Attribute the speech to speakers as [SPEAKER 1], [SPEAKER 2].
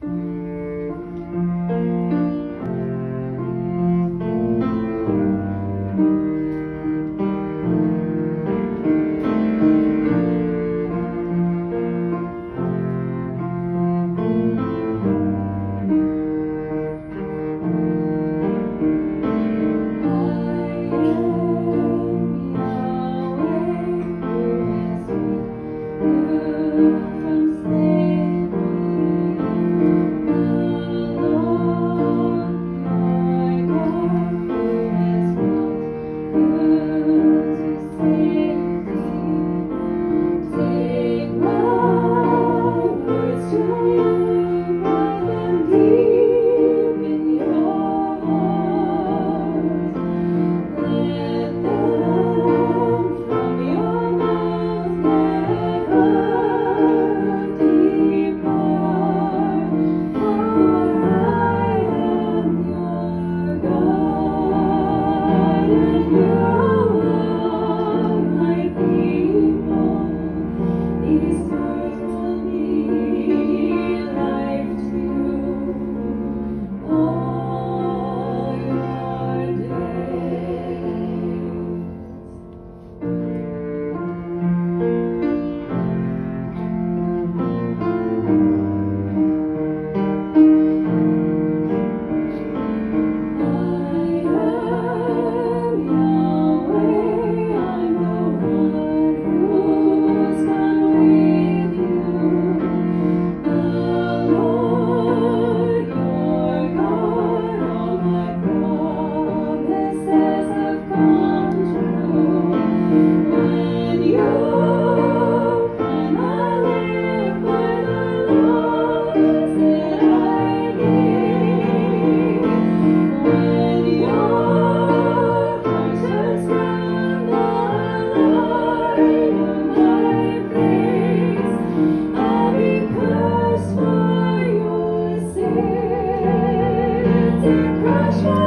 [SPEAKER 1] It much